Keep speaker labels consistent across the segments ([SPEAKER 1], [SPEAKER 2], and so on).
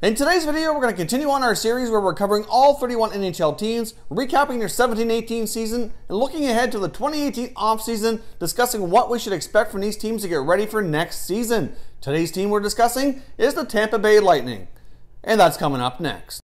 [SPEAKER 1] In today's video, we're going to continue on our series where we're covering all 31 NHL teams, recapping their 17-18 season, and looking ahead to the 2018 offseason, discussing what we should expect from these teams to get ready for next season. Today's team we're discussing is the Tampa Bay Lightning, and that's coming up next.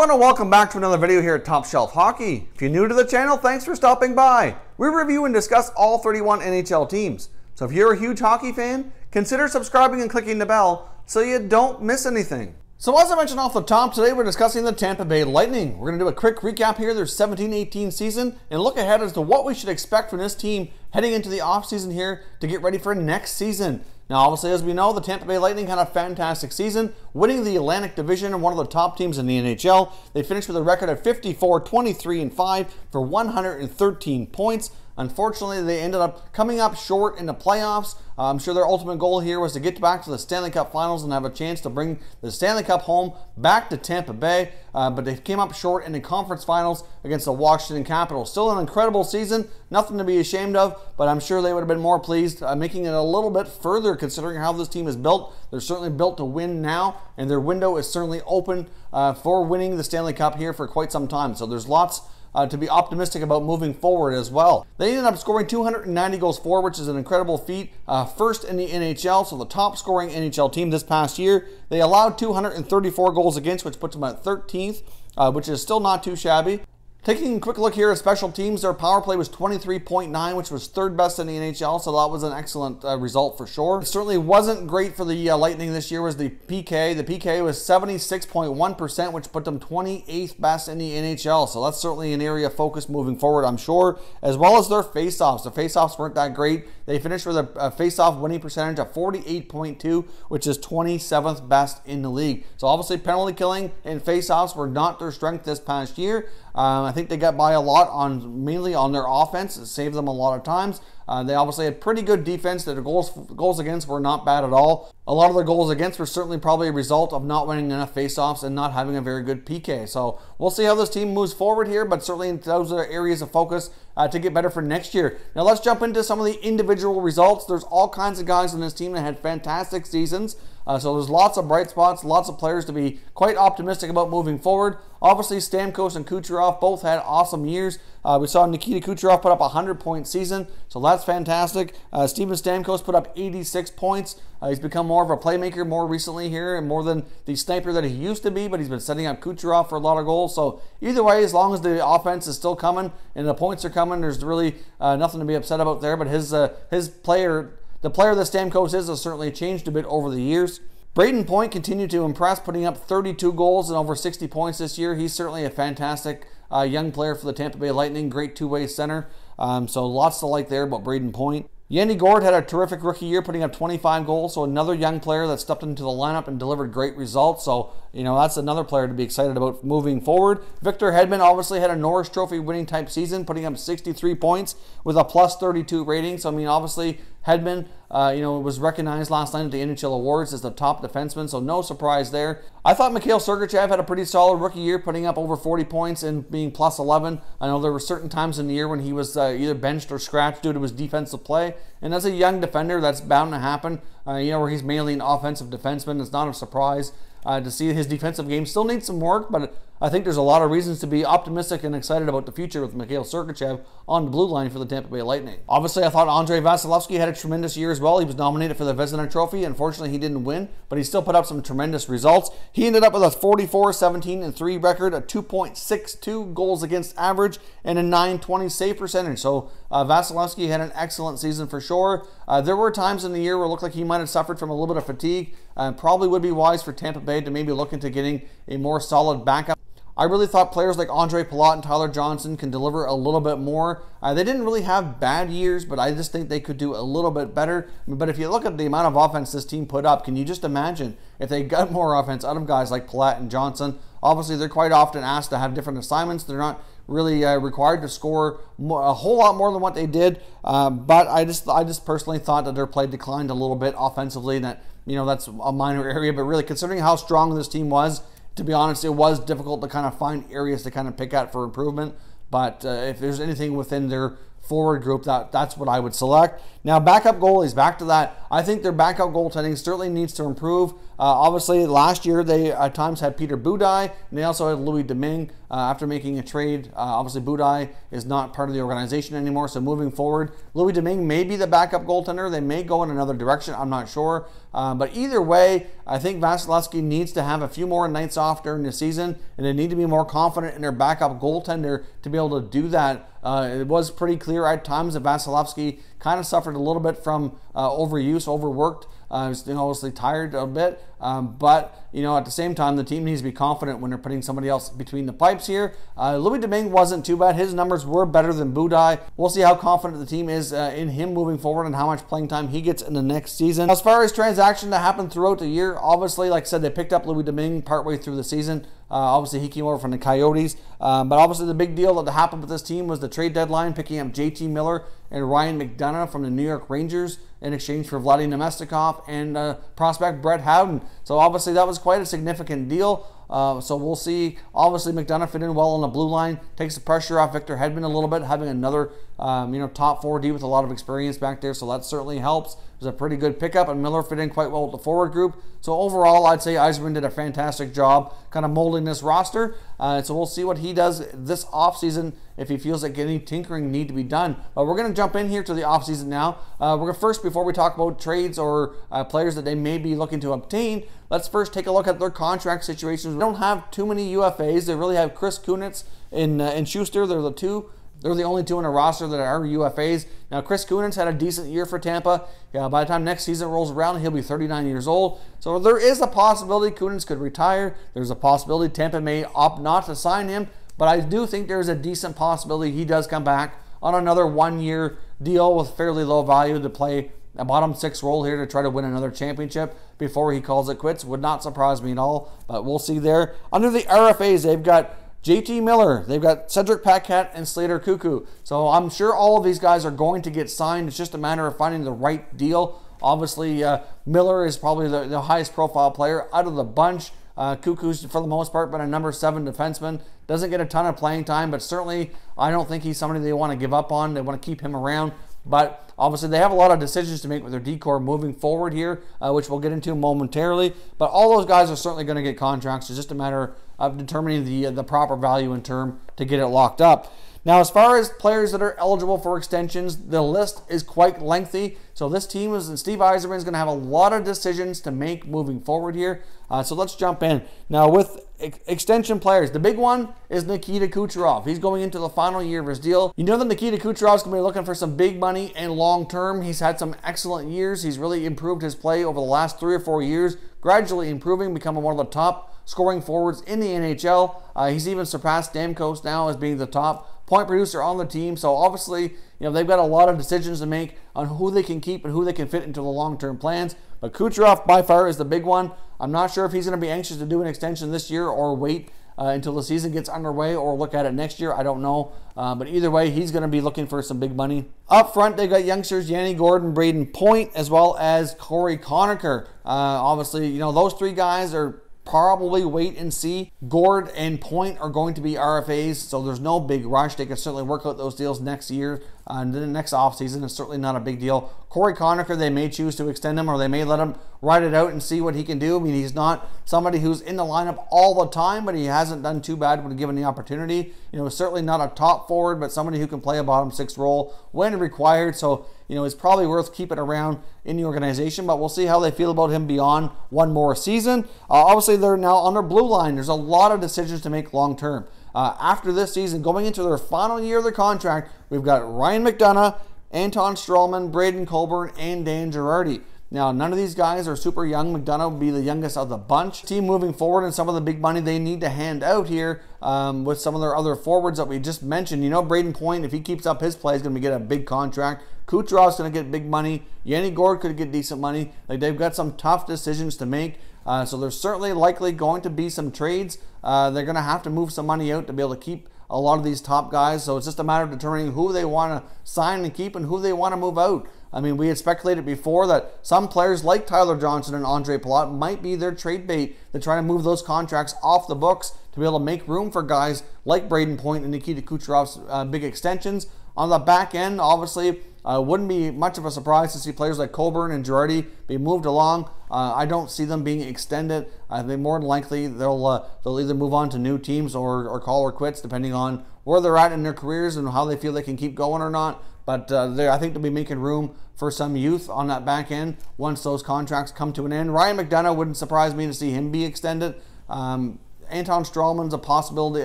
[SPEAKER 1] Everyone and welcome back to another video here at Top Shelf Hockey. If you're new to the channel, thanks for stopping by. We review and discuss all 31 NHL teams. So if you're a huge hockey fan, consider subscribing and clicking the bell so you don't miss anything. So as I mentioned off the top, today we're discussing the Tampa Bay Lightning. We're going to do a quick recap here their 17-18 season and look ahead as to what we should expect from this team heading into the offseason here to get ready for next season. Now, obviously, as we know, the Tampa Bay Lightning had a fantastic season, winning the Atlantic Division and one of the top teams in the NHL. They finished with a record of 54, 23, and 5 for 113 points. Unfortunately, they ended up coming up short in the playoffs. Uh, I'm sure their ultimate goal here was to get back to the Stanley Cup Finals and have a chance to bring the Stanley Cup home back to Tampa Bay. Uh, but they came up short in the conference finals against the Washington Capitals. Still an incredible season, nothing to be ashamed of, but I'm sure they would have been more pleased uh, making it a little bit further considering how this team is built. They're certainly built to win now, and their window is certainly open uh, for winning the Stanley Cup here for quite some time. So there's lots uh, to be optimistic about moving forward as well. They ended up scoring 290 goals for, which is an incredible feat. Uh, first in the NHL, so the top scoring NHL team this past year. They allowed 234 goals against, which puts them at 13th, uh, which is still not too shabby. Taking a quick look here at special teams, their power play was 23.9, which was third best in the NHL, so that was an excellent uh, result for sure. It certainly wasn't great for the uh, Lightning this year was the PK. The PK was 76.1%, which put them 28th best in the NHL, so that's certainly an area of focus moving forward, I'm sure, as well as their faceoffs. The faceoffs weren't that great. They finished with a, a faceoff winning percentage of 48.2, which is 27th best in the league. So obviously penalty killing and faceoffs were not their strength this past year. Um, I think they got by a lot on mainly on their offense. It saved them a lot of times. Uh, they obviously had pretty good defense. Their goals goals against were not bad at all. A lot of their goals against were certainly probably a result of not winning enough faceoffs and not having a very good PK. So we'll see how this team moves forward here, but certainly those are areas of focus uh, to get better for next year. Now let's jump into some of the individual results. There's all kinds of guys on this team that had fantastic seasons. Uh, so there's lots of bright spots, lots of players to be quite optimistic about moving forward. Obviously, Stamkos and Kucherov both had awesome years. Uh, we saw Nikita Kucherov put up a 100-point season, so that's fantastic. Uh, Steven Stamkos put up 86 points. Uh, he's become more of a playmaker more recently here and more than the sniper that he used to be, but he's been setting up Kucherov for a lot of goals. So either way, as long as the offense is still coming and the points are coming, there's really uh, nothing to be upset about there. But his uh, his player the player that Stamkos is has certainly changed a bit over the years. Brayden Point continued to impress, putting up 32 goals and over 60 points this year. He's certainly a fantastic uh, young player for the Tampa Bay Lightning, great two-way center. Um, so lots to like there about Brayden Point. Yanni Gourde had a terrific rookie year, putting up 25 goals. So another young player that stepped into the lineup and delivered great results. So you know that's another player to be excited about moving forward. Victor Hedman obviously had a Norris Trophy winning type season, putting up 63 points with a plus 32 rating. So I mean, obviously Hedman, uh, you know, was recognized last night at the NHL Awards as the top defenseman, so no surprise there. I thought Mikhail Sergachev had a pretty solid rookie year, putting up over 40 points and being plus 11. I know there were certain times in the year when he was uh, either benched or scratched due to his defensive play, and as a young defender, that's bound to happen. Uh, you know, where he's mainly an offensive defenseman, it's not a surprise uh, to see his defensive game still needs some work, but I think there's a lot of reasons to be optimistic and excited about the future with Mikhail Sergachev on the blue line for the Tampa Bay Lightning. Obviously, I thought Andrei Vasilevskiy had a tremendous year as well. He was nominated for the Vezina Trophy. Unfortunately, he didn't win, but he still put up some tremendous results. He ended up with a 44, 17, and 3 record, a 2.62 goals against average, and a 920 save percentage. So uh, Vasilevskiy had an excellent season for sure. Uh, there were times in the year where it looked like he might have suffered from a little bit of fatigue. Uh, probably would be wise for Tampa Bay to maybe look into getting a more solid backup. I really thought players like Ondrej Palat and Tyler Johnson can deliver a little bit more. Uh, they didn't really have bad years, but I just think they could do a little bit better. But if you look at the amount of offense this team put up, can you just imagine if they got more offense out of guys like Palat and Johnson? Obviously, they're quite often asked to have different assignments. They're not really uh, required to score a whole lot more than what they did. Uh, but I just, I just personally thought that their play declined a little bit offensively. That you know that's a minor area, but really considering how strong this team was to be honest, it was difficult to kind of find areas to kind of pick at for improvement. But uh, if there's anything within their forward group, that that's what I would select. Now, backup goalies, back to that. I think their backup goaltending certainly needs to improve. Uh, obviously, last year they at times had Peter Budaj, and they also had Louis Domingue uh, after making a trade. Uh, obviously, Budaj is not part of the organization anymore, so moving forward, Louis Domingue may be the backup goaltender. They may go in another direction. I'm not sure. Uh, but either way, I think Vasilevskiy needs to have a few more nights off during the season, and they need to be more confident in their backup goaltender to be able to do that. Uh, it was pretty clear at times that Vasilevskiy kind of suffered a little bit from uh, overuse, overworked. Uh, was obviously tired a bit, um, but you know at the same time the team needs to be confident when they're putting somebody else between the pipes here. Uh, Louis Domingue wasn't too bad; his numbers were better than Budaj. We'll see how confident the team is uh, in him moving forward and how much playing time he gets in the next season. As far as transactions that happened throughout the year, obviously, like I said, they picked up Louis Domingue partway through the season. Uh, obviously, he came over from the Coyotes. Um, but obviously, the big deal that happened with this team was the trade deadline, picking up JT Miller and Ryan McDonagh from the New York Rangers in exchange for Vladimir Namestnikov and uh, prospect Brett Howden. So obviously, that was quite a significant deal. Uh, so we'll see. Obviously, McDonagh fit in well on the blue line, takes the pressure off Victor Hedman a little bit, having another um, you know top 4D with a lot of experience back there. So that certainly helps. Was a pretty good pickup, and Miller fit in quite well with the forward group. So overall, I'd say Yzerman did a fantastic job kind of molding this roster. Uh, so we'll see what he does this offseason if he feels like any tinkering need to be done. But we're going to jump in here to the offseason now. Uh, we're going to first, before we talk about trades or uh, players that they may be looking to obtain, let's first take a look at their contract situations. We don't have too many UFAs. They really have Chris Kunitz and, uh, and Sustr. They're the two they're the only two in a roster that are UFAs. Now, Chris Kunitz had a decent year for Tampa. Yeah, by the time next season rolls around, he'll be 39 years old. So there is a possibility Kunitz could retire. There's a possibility Tampa may opt not to sign him. But I do think there's a decent possibility he does come back on another one-year deal with fairly low value to play a bottom six role here to try to win another championship before he calls it quits. Would not surprise me at all, but we'll see there. Under the RFAs, they've got JT Miller, they've got Cedric Paquette and Slater Koekkoek. So I'm sure all of these guys are going to get signed. It's just a matter of finding the right deal. Obviously, uh, Miller is probably the, the, highest profile player out of the bunch. Uh, Koekkoek's, for the most part, been a number seven defenseman. Doesn't get a ton of playing time, but certainly I don't think he's somebody they want to give up on. They want to keep him around. But obviously, they have a lot of decisions to make with their D corps moving forward here, uh, which we'll get into momentarily. But all those guys are certainly going to get contracts. It's just a matter of determining the uh, the proper value in term to get it locked up. Now, as far as players that are eligible for extensions, the list is quite lengthy. So this team is, and Steve Yzerman is going to have a lot of decisions to make moving forward here. Uh, so let's jump in. Now, with ex extension players, the big one is Nikita Kucherov. He's going into the final year of his deal. You know that Nikita Kucherov is going to be looking for some big money and long term. He's had some excellent years. He's really improved his play over the last three or four years, gradually improving, becoming one of the top scoring forwards in the NHL. Uh, he's even surpassed Stamkos now as being the top point producer on the team. So obviously, you know, they've got a lot of decisions to make on who they can keep and who they can fit into the long-term plans. But Kucherov by far is the big one. I'm not sure if he's going to be anxious to do an extension this year or wait uh, until the season gets underway or look at it next year. I don't know. Uh, but either way, he's going to be looking for some big money. Up front, they've got youngsters Yanni Gordon, Brayden Point, as well as Cory Conacher. Uh, obviously, you know, those three guys are probably wait and see. Gourde and Point are going to be RFAs, so there's no big rush. They can certainly work out those deals next year uh, and then the next offseason is certainly not a big deal. Cory Conacher, they may choose to extend him or they may let him ride it out and see what he can do. I mean, he's not somebody who's in the lineup all the time, but he hasn't done too bad when given the opportunity. You know, certainly not a top forward, but somebody who can play a bottom six role when required. So, you know, it's probably worth keeping around in the organization, but we'll see how they feel about him beyond one more season. Uh, obviously, they're now on their blue line. There's a lot of decisions to make long term. Uh, after this season, going into their final year of their contract, we've got Ryan McDonagh, Anton Stralman, Braydon Coburn, and Dan Girardi. Now, none of these guys are super young. McDonagh will be the youngest of the bunch. Team moving forward and some of the big money they need to hand out here um, with some of their other forwards that we just mentioned. You know, Brayden Point, if he keeps up his play, is going to get a big contract. Kucherov's going to get big money. Yanni Gourde could get decent money. Like they've got some tough decisions to make. Uh, so there's certainly likely going to be some trades. Uh, they're going to have to move some money out to be able to keep a lot of these top guys. So it's just a matter of determining who they want to sign and keep and who they want to move out. I mean, we had speculated before that some players like Tyler Johnson and Ondrej Palat might be their trade bait to try to move those contracts off the books to be able to make room for guys like Brayden Point and Nikita Kucherov's uh, big extensions. On the back end, obviously, uh, wouldn't be much of a surprise to see players like Coburn and Girardi be moved along. Uh, I don't see them being extended. I think more than likely they'll uh, they'll either move on to new teams or, or call or quits depending on where they're at in their careers and how they feel they can keep going or not. But uh, I think they'll be making room for some youth on that back end once those contracts come to an end. Ryan McDonagh wouldn't surprise me to see him be extended. Um, Anton Stralman's a possibility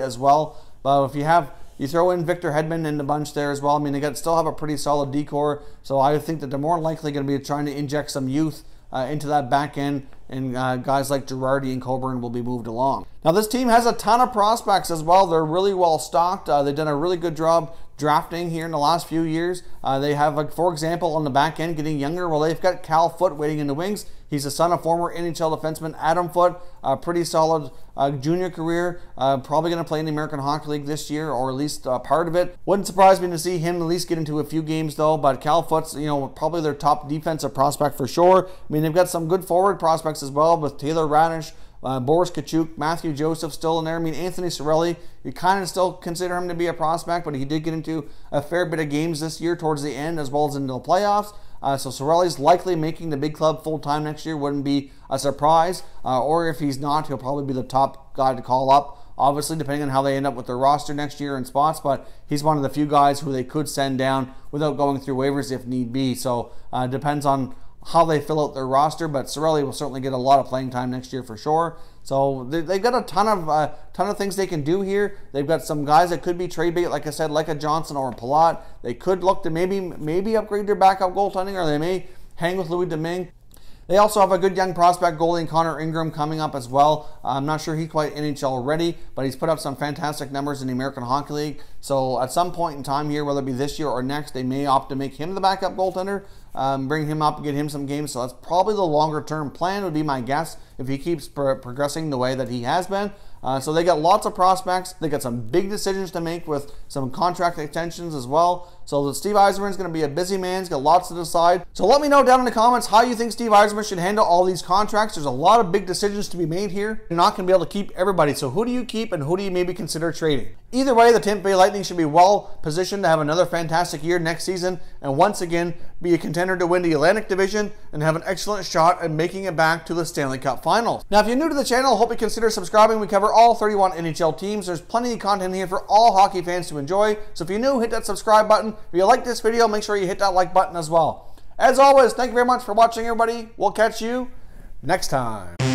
[SPEAKER 1] as well. But if you have you throw in Victor Hedman in the bunch there as well. I mean, they got still have a pretty solid D corps, so I think that they're more likely going to be trying to inject some youth uh, into that back end, and uh, guys like Girardi and Coburn will be moved along. Now, this team has a ton of prospects as well. They're really well stocked. Uh, they've done a really good job drafting here in the last few years. Uh, they have, like, for example, on the back end, getting younger. Well, they've got Cal Foote waiting in the wings. He's the son of former NHL defenseman Adam Foote. A pretty solid uh, junior career. Uh, probably going to play in the American Hockey League this year, or at least uh, part of it. Wouldn't surprise me to see him at least get into a few games, though. But Cal Foote's, you know, probably their top defensive prospect for sure. I mean, they've got some good forward prospects as well with Taylor Raddysh. Uh, Boris Katchouk, Matthew Joseph still in there. I mean, Anthony Cirelli, you kind of still consider him to be a prospect, but he did get into a fair bit of games this year towards the end as well as into the playoffs. Uh, so Cirelli's likely making the big club full time next year. Wouldn't be a surprise. Uh, or if he's not, he'll probably be the top guy to call up. Obviously, depending on how they end up with their roster next year in spots, but he's one of the few guys who they could send down without going through waivers if need be. So uh, depends on how they fill out their roster, but Cirelli will certainly get a lot of playing time next year for sure. So they've got a ton of uh, ton of things they can do here. They've got some guys that could be trade bait, like I said, like a Johnson or a Palat. They could look to maybe maybe upgrade their backup goaltending, or they may hang with Louis Domingue. They also have a good young prospect goalie Connor Ingram coming up as well. I'm not sure he's quite NHL ready, but he's put up some fantastic numbers in the American Hockey League. So at some point in time here, whether it be this year or next, they may opt to make him the backup goaltender, um, bring him up, get him some games. So that's probably the longer term plan would be my guess if he keeps pro progressing the way that he has been. Uh, so they got lots of prospects. They got some big decisions to make with some contract extensions as well. So Steve Yzerman is going to be a busy man. He's got lots to decide. So let me know down in the comments how you think Steve Yzerman should handle all these contracts. There's a lot of big decisions to be made here. You're not going to be able to keep everybody. So who do you keep and who do you maybe consider trading? Either way, the Tampa Bay Lightning should be well positioned to have another fantastic year next season and once again be a contender to win the Atlantic Division and have an excellent shot at making it back to the Stanley Cup Finals. Now, if you're new to the channel, hope you consider subscribing. We cover all 31 NHL teams. There's plenty of content here for all hockey fans to enjoy. So if you're new, hit that subscribe button. If you like this video, make sure you hit that like button as well. As always, thank you very much for watching, everybody. We'll catch you next time.